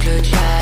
good job.